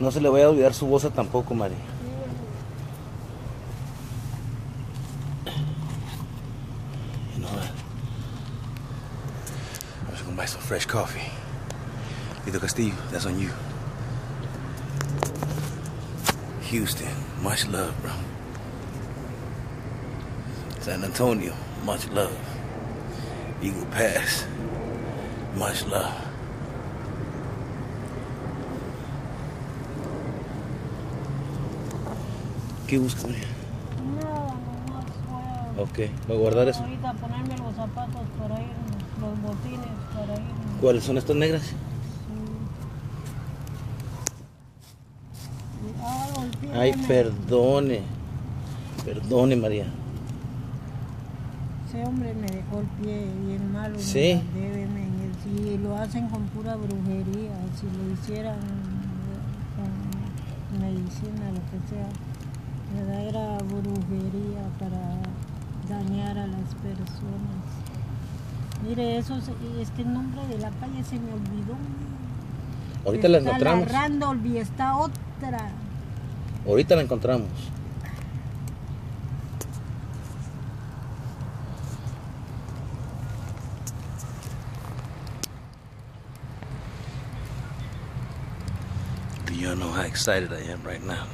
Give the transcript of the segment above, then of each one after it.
No se le vaya a olvidar su bolsa tampoco, María. You know gonna buy some fresh coffee. Vito Castillo, that's on you. Houston, much love, bro. San Antonio, much love. Eagle Pass, much love. ¿Qué buscas, María? Nada, nomás voy a... Ok, voy a guardar eso. Ahorita ponerme los zapatos para irnos, los botines para irnos. ¿Cuáles son estas negras? Sí. Ah, Ay, perdone. Perdone, María. Ese hombre me dejó el pie bien malo. ¿Sí? men. Si lo hacen con pura brujería, si lo hicieran con medicina, lo que sea, ¿verdad? era brujería para dañar a las personas. Mire, eso se- es que el nombre de la calle se me olvidó. Ahorita la encontramos. La Randolph y está otra. Ahorita la encontramos. Do you know how excited I am right now?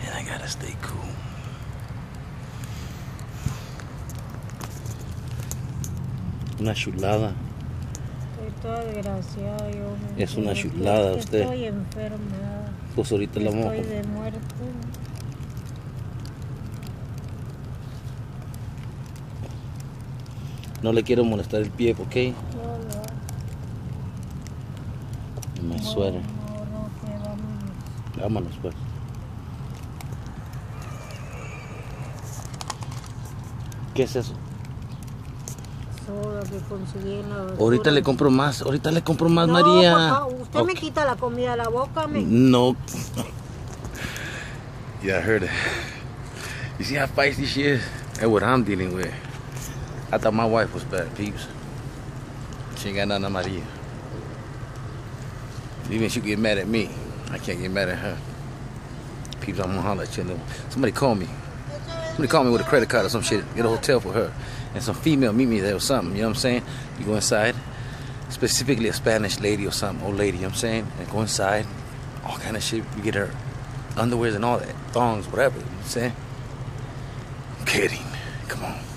And I gotta stay cool. Una chulada. Estoy toda desgraciada yo. Es una chulada es que usted. Estoy enferma. Pues ahorita la a Estoy de muerte. No le quiero molestar el pie, ¿ok? Solo. Me suena. No, no. Vámonos pues. ¿Qué es eso? Soda que conseguí en la basura. Ahorita le compro más, ahorita le compro más, no, María. favor, usted me Ok. quita la comida de la boca, men. No. Yeah, I heard it. You see how feisty she is? That's what I'm dealing with. I thought my wife was bad, peeps. She ain't got nothing on Maria. Even she get mad at me, I can't get mad at her. Peeps, I'm gonna holler at you. Somebody call me. Somebody call me with a credit card or some shit. Get a hotel for her. And some female meet me there or something. You know what I'm saying? You go inside. Specifically a Spanish lady or something, old lady, you know what I'm saying? And go inside. All kind of shit. You get her underwears and all that. Thongs, whatever. You know what I'm saying? I'm kidding. Come on.